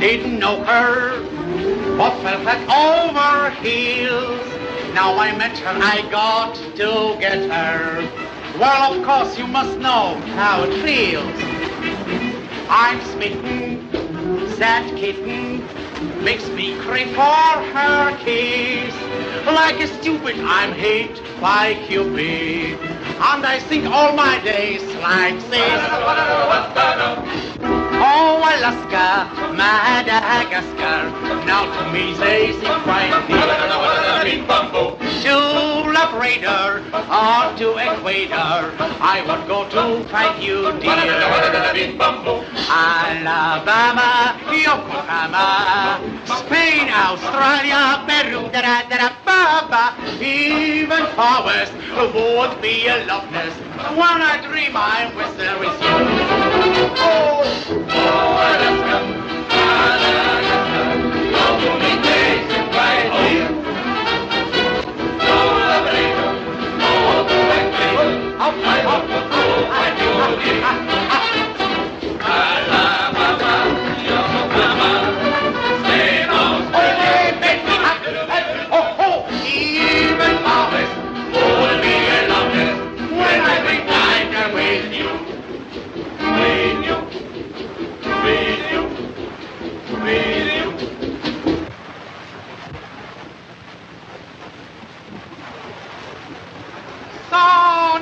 Didn't know her, but felt that over heels. Now I met her, I got to get her. Well, of course, you must know how it feels. I'm smitten, that kitten makes me crave for her kiss. Like a stupid, I'm hit by Cupid, and I think all my days like this. Oh, Alaska, Madagascar, now to me they seem quite near. To Labrador or to Equator, I would go to find you, dear. Alabama, Yokohama, Spain, Australia, Peru, da da da da ba ba. Even far west would be a loveness. When I dream there with you.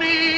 me.